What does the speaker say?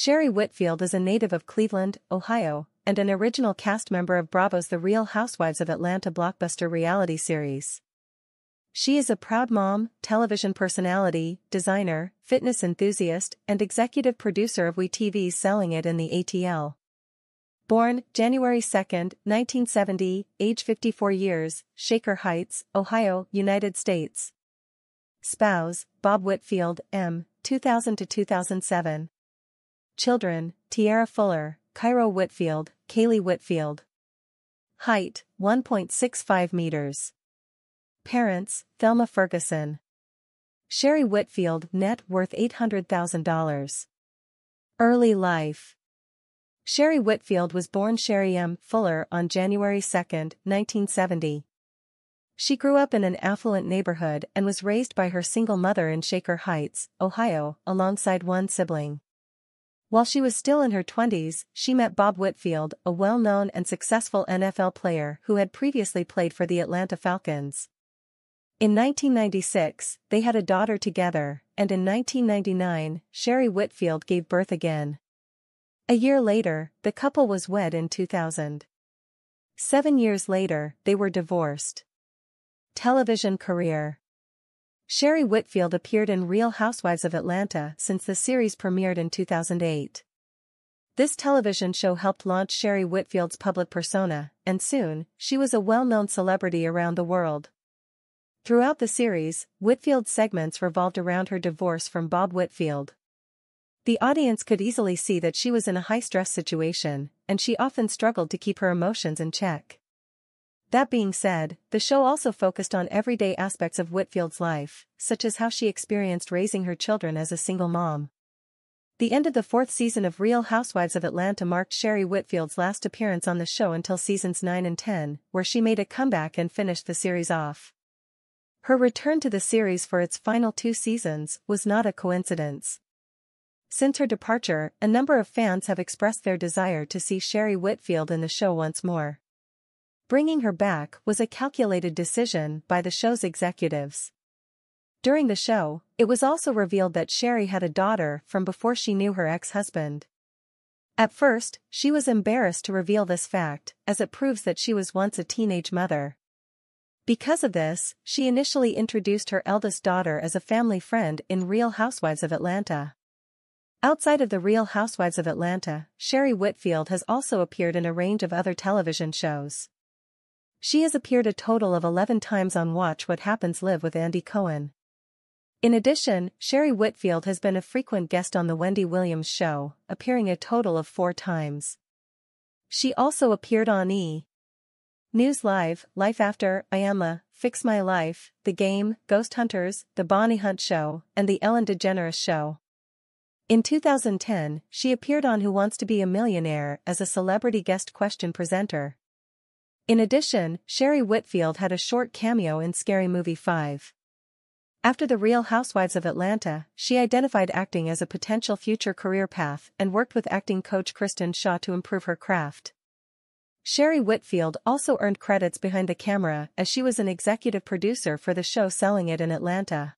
Shereé Whitfield is a native of Cleveland, Ohio, and an original cast member of Bravo's The Real Housewives of Atlanta blockbuster reality series. She is a proud mom, television personality, designer, fitness enthusiast, and executive producer of WeTV's Selling It in the ATL. Born January 2, 1970, age 54 years, Shaker Heights, Ohio, United States. Spouse, Bob Whitfield, M., 2000 to 2007. Children, Tiara Fuller, Kairo Whitfield, Kaylee Whitfield. Height, 1.65 meters. Parents, Thelma Ferguson. Shereé Whitfield, net worth $800,000. Early life. Shereé Whitfield was born Shereé M. Fuller on January 2, 1970. She grew up in an affluent neighborhood and was raised by her single mother in Shaker Heights, Ohio, alongside one sibling. While she was still in her 20s, she met Bob Whitfield, a well-known and successful NFL player who had previously played for the Atlanta Falcons. In 1996, they had a daughter together, and in 1999, Shereé Whitfield gave birth again. A year later, the couple was wed in 2000. Seven years later, they were divorced. Television career Shereé Whitfield appeared in Real Housewives of Atlanta since the series premiered in 2008. This television show helped launch Shereé Whitfield's public persona, and soon, she was a well-known celebrity around the world. Throughout the series, Whitfield's segments revolved around her divorce from Bob Whitfield. The audience could easily see that she was in a high-stress situation, and she often struggled to keep her emotions in check. That being said, the show also focused on everyday aspects of Whitfield's life, such as how she experienced raising her children as a single mom. The end of the fourth season of Real Housewives of Atlanta marked Shereé Whitfield's last appearance on the show until seasons 9 and 10, where she made a comeback and finished the series off. Her return to the series for its final two seasons was not a coincidence. Since her departure, a number of fans have expressed their desire to see Shereé Whitfield in the show once more. Bringing her back was a calculated decision by the show's executives. During the show, it was also revealed that Shereé had a daughter from before she knew her ex-husband. At first, she was embarrassed to reveal this fact, as it proves that she was once a teenage mother. Because of this, she initially introduced her eldest daughter as a family friend in Real Housewives of Atlanta. Outside of the Real Housewives of Atlanta, Shereé Whitfield has also appeared in a range of other television shows. She has appeared a total of 11 times on Watch What Happens Live with Andy Cohen. In addition, Shereé Whitfield has been a frequent guest on The Wendy Williams Show, appearing a total of four times. She also appeared on E! News Live, Life After, Iyanla, Fix My Life, The Game, Ghost Hunters, The Bonnie Hunt Show, and The Ellen DeGeneres Show. In 2010, she appeared on Who Wants to Be a Millionaire as a celebrity guest question presenter. In addition, Shereé Whitfield had a short cameo in Scary Movie 5. After The Real Housewives of Atlanta, she identified acting as a potential future career path and worked with acting coach Kristen Shaw to improve her craft. Shereé Whitfield also earned credits behind the camera as she was an executive producer for the show Selling It in Atlanta.